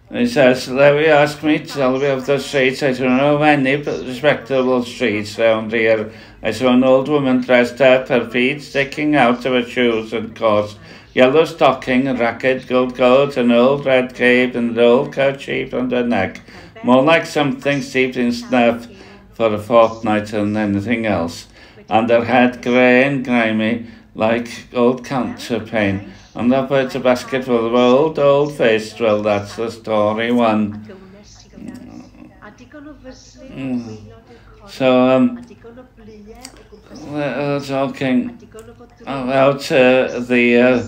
He says, Larry ask me to tell me of the streets. I don't know many respectable streets around here. I saw an old woman dressed up, her feet sticking out of her shoes and coarse yellow stocking, a racket, gold coat, an old red cape, and an old kerchief on her neck, more like something steeped in snuff for a fortnight than anything else, and her head grey and grimy, like old cancer pain. And that birds of basket for the old, old face, Well, that's the story one. Mm. So, um, we're talking about uh, the uh,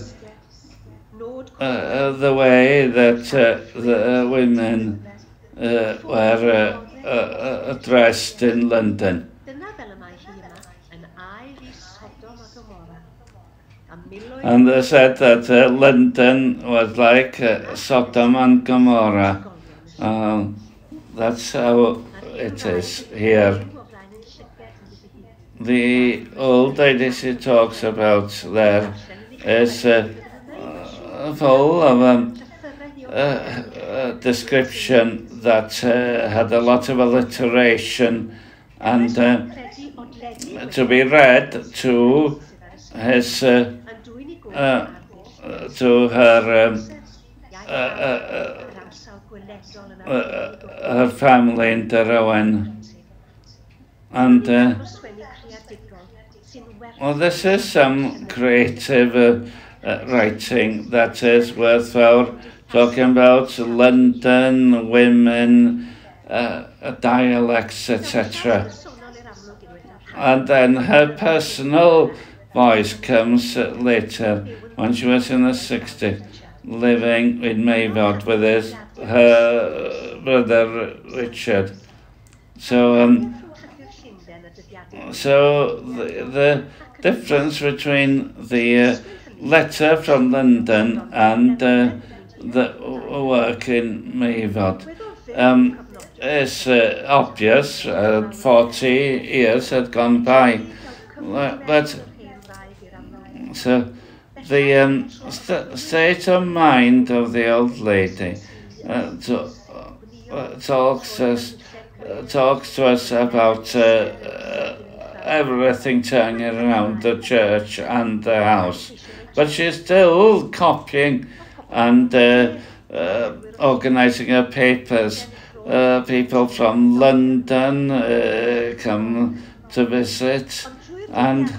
uh, uh, the way that uh, the uh, women were dressed in London. And they said that uh, was like uh, Sodom and Gomorrah. Um, that's how it is here. The old Odyssey talks about there is uh, full of um, a description that uh, had a lot of alliteration and uh, to be read to his uh, to her um, uh, uh, uh, uh, her family in Derwen. And uh, well, this is some creative uh, uh, writing that is worth our talking about London, women, uh, uh dialects, etc. And then her personal voice comes later when she was in her 60s, living in Mayveld with his, her brother Richard. So, um, so the, the difference between the uh, letter from London and uh, the work in Mayveld um, is uh, obvious. Uh, 40 years had gone by, but So the um, st state of mind of the old lady uh, to, uh, talks us uh, talks to us about uh, uh, everything turning around the church and the house, but she's still copying and uh, organizing her papers. people from London come to visit and.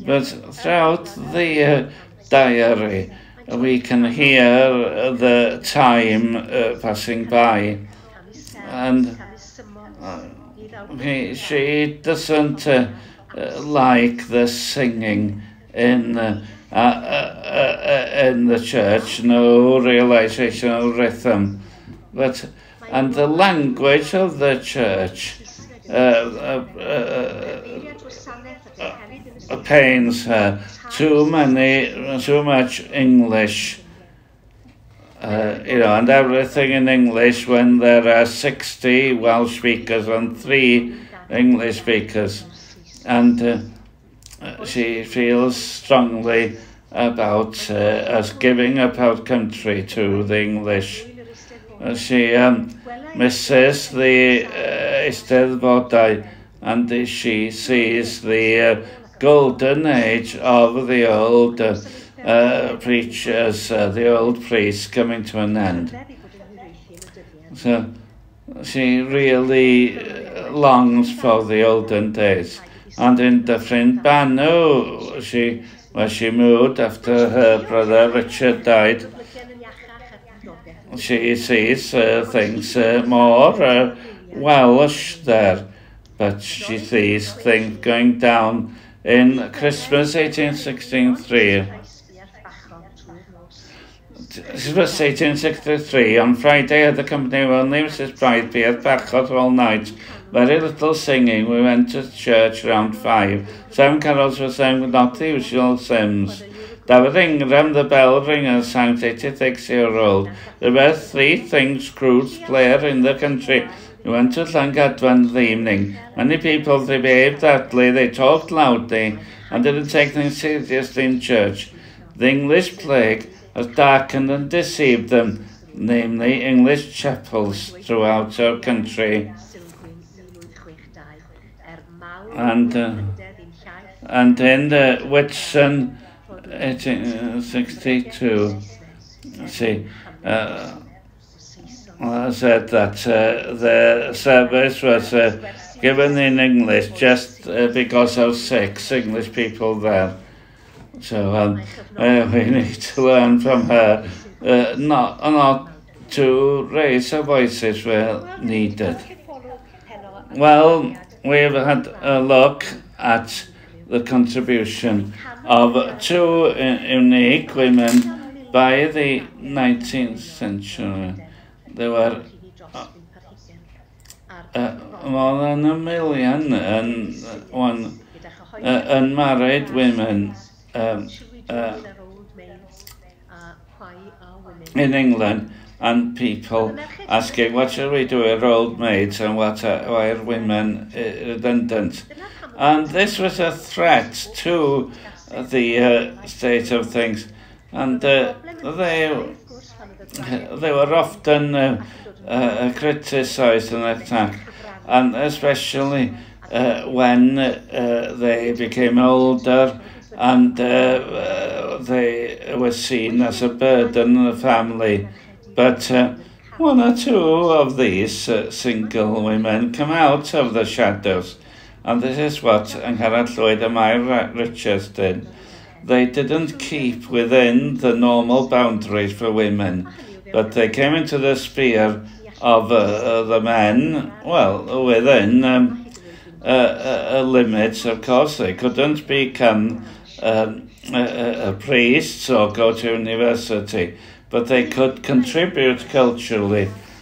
But throughout the uh, diary, we can hear the time uh, passing by. And uh, she doesn't uh, like the singing in uh, uh, uh, uh, in the church, no realization of rhythm. But and the language of the church uh, uh, uh, pains her. Uh, too many, too much English. Uh, you know, and everything in English when there are 60 Welsh speakers and three English speakers. And uh, she feels strongly about uh, us giving up our country to the English. Uh, she um, misses the uh, Eisteddfodau and she sees the uh, golden age of the old uh, uh, preachers, uh, the old priests coming to an end. So she really uh, longs for the olden days. And in Dyffryn Banu, she, where she moved after her brother Richard died, she sees uh, things uh, more uh, Welsh there, but she sees things going down In Christmas 1863, Christmas 1863, on Friday at the company will Mrs. Bride be at Bachot all night. Very little singing, we went to church around five. Seven carols were sung with not the usual sims. David Ingram, the bell ringer, sang 86 year old. There were three things Cruz player in the country. You want to thank Advan evening. Many people, they that badly, they talked loudly, and didn't take things seriously in church. The English plague has darkened and deceived them, namely English chapels throughout our country. And, uh, and in the Whitson, 1862, uh, see, uh, Uh, said that uh, the service was uh, given in English just uh, because of six English people there. So um, uh, we need to learn from her uh, not, not to raise her voices where needed. Well, we've had a look at the contribution of two unique women by the 19th century. They were... a yn y milion yn, wan, yn married women um, uh, in England and people asking what should we do with old maids and what are, why are women uh, redundant? And this was a threat to the uh, state of things. And uh, they they were often uh, uh, uh, criticized and attacked, and especially uh, when uh, they became older and uh, uh, they were seen as a burden on the family. But uh, one or two of these uh, single women come out of the shadows, and this is what Angharad Lloyd and Myra Richards did. They didn't keep within the normal boundaries for women, but they came into the sphere of uh, the men, well, within um, uh, limits, of course. They couldn't become um, priests or go to university, but they could contribute culturally.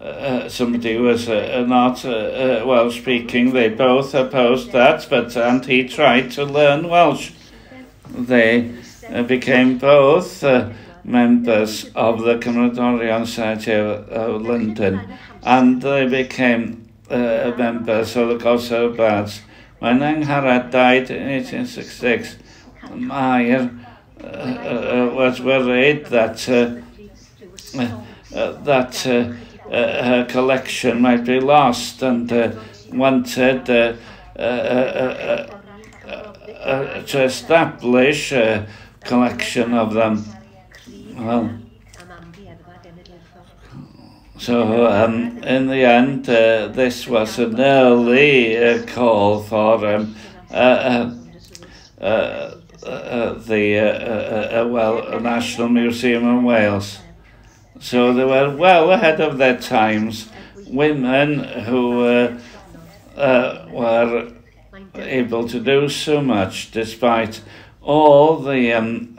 uh, somebody was uh, not uh, Welsh speaking. They both opposed that, but and he tried to learn Welsh. They became both members of the Cymrudoria Society of, of London, and they became uh, of the Holocaust celebrants. When Enghara died in 1866, Meyer uh, uh, uh, was worried that uh, that her collection might be lost and wanted to establish a collection of them. Well, So um, in the end, uh, this was an early uh, call for um, uh, uh, uh, uh the well National Museum in Wales. So they were well ahead of their times. Women who were able to do so much despite all the um,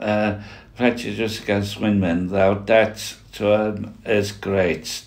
prejudice against women. their debt to, them um, is great.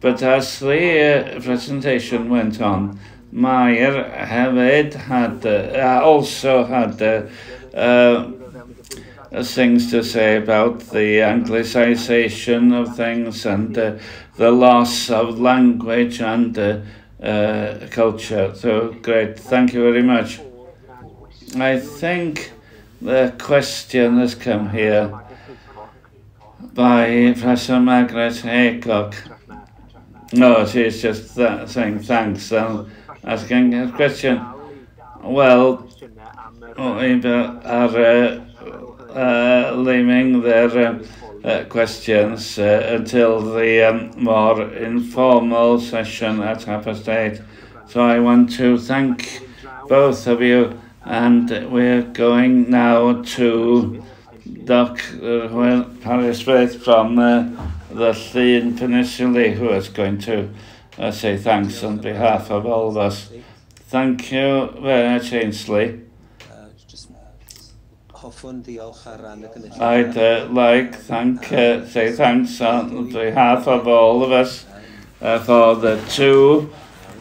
But as the presentation went on, Meyer hefyd had uh, also had uh, uh, things to say about the Anglicization of things and uh, the loss of language and culture. So great, thank you very much. I think the question has come here by Professor Margaret Haycock. No, she's just th saying thanks. Um, asking a question. Well, ar uh, uh, leaving their um, uh, questions uh, until the um, more informal session at half past eight. So I want to thank both of you and we're going now to Dr. Uh, Paris Faith from uh, the Llyn Peninsula who is going to uh, say thanks on behalf of all of us. Thank you very much, Ainsley. I'd uh, like thank uh, say thanks on behalf of all of us uh, for the two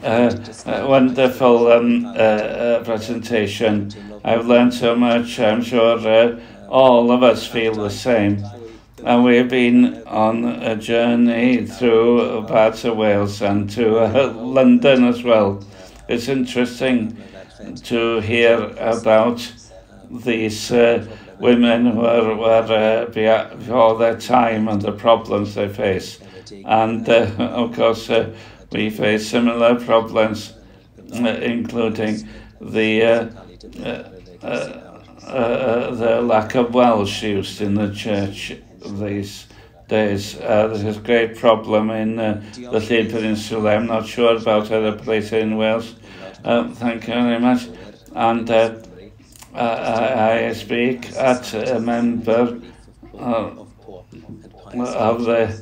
uh, uh, wonderful um, uh, uh, presentation. I've learned so much. I'm sure uh, all of us feel the same and we've been on a journey through parts of Wales and to uh, London as well. It's interesting to hear about these uh, women who were, were uh, before uh, their time and the problems they face. And uh, of course, uh, we face similar problems, uh, including the uh, uh, uh, uh, the lack of Welsh used in the church these days. Uh, there's a great problem in uh, the Llyn Peninsula. I'm not sure about other places in Wales. Um, thank you very much. And uh, uh I, I speak at a member uh, of the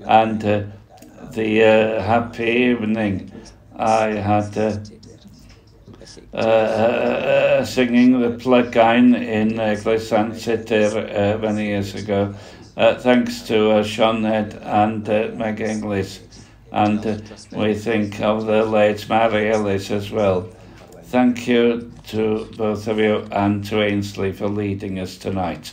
and uh, the uh, happy evening I had uh, uh, uh, uh singing the plug in in uh, Glysan Sitter uh, many years ago. Uh, thanks to uh, Sean Head and uh, Meg Inglis. And uh, we think of the late Mary Ellis as well. Thank you to both of you and to Ainsley for leading us tonight.